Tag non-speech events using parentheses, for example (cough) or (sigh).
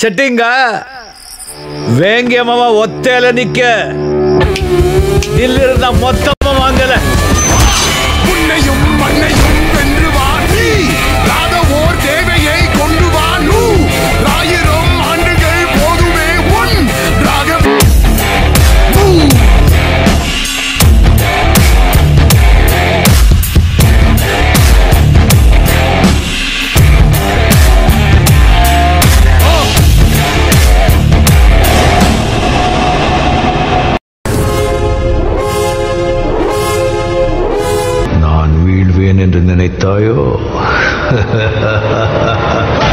செட்டிங்க. வேங்கியமாவா ஒத்தையில நிக்க. இல்ல இருந்தா மொத்தமா வாங்கல. 导游 (laughs)